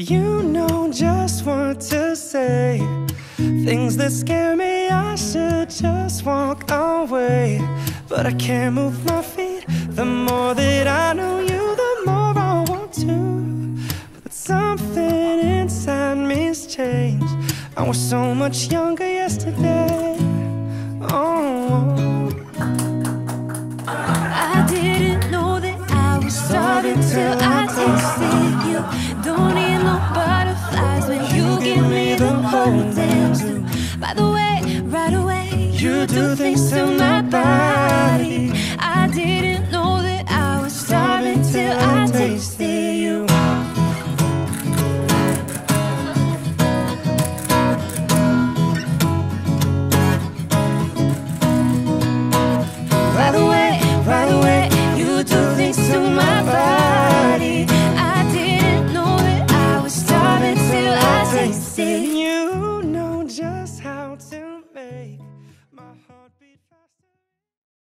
You know just what to say. Things that scare me, I should just walk away. But I can't move my feet. The more that I know you, the more I want to. But something inside me's changed. I was so much younger yesterday. Oh. I didn't know that I was till I tasted you. By the way, right away, you do things to my body. I didn't know that I was starving till I tasted